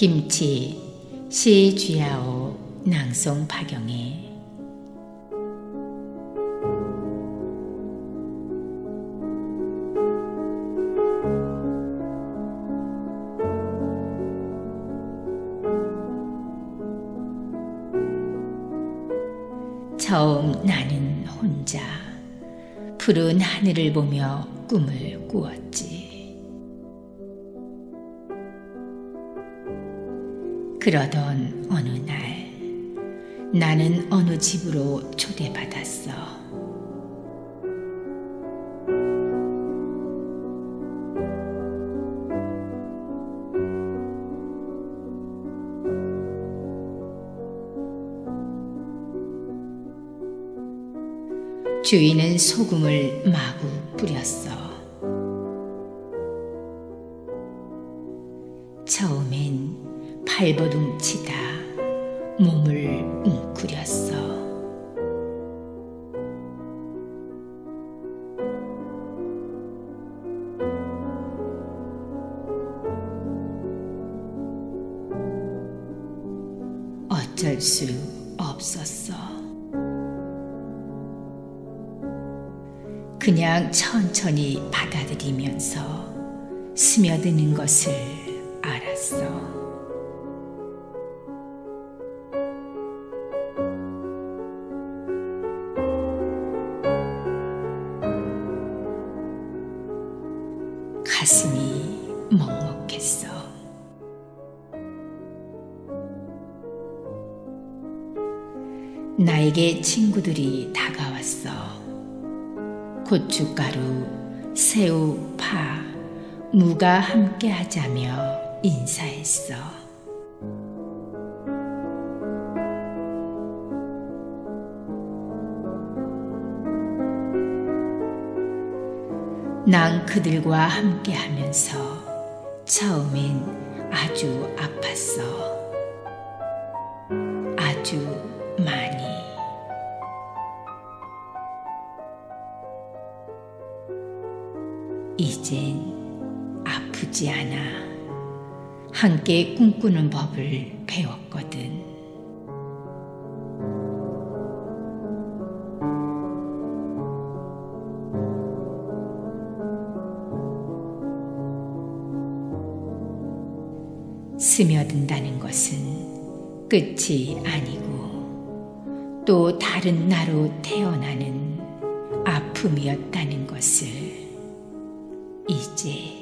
김치 시쥐야오 낭송 파경에 처음 나는 혼자 푸른 하늘을 보며 꿈을 꾸었지. 그러던 어느 날 나는 어느 집으로 초대받았어. 주인은 소금을 마구 뿌렸어. 처음엔 발버둥치다 몸을 웅크렸어. 어쩔 수 없었어. 그냥 천천히 받아들이면서 스며드는 것을 알았어. 가슴이 먹먹했어. 나에게 친구들이 다가왔어. 고춧가루, 새우, 파, 무가 함께 하자며 인사했어. 난 그들과 함께 하면서 처음엔 아주 아팠어. 아주 많이. 이젠 아프지 않아. 함께 꿈꾸는 법을 배웠거든. 스며든다는 것은 끝이 아니고 또 다른 나로 태어나는 아픔이었다는 것을 이제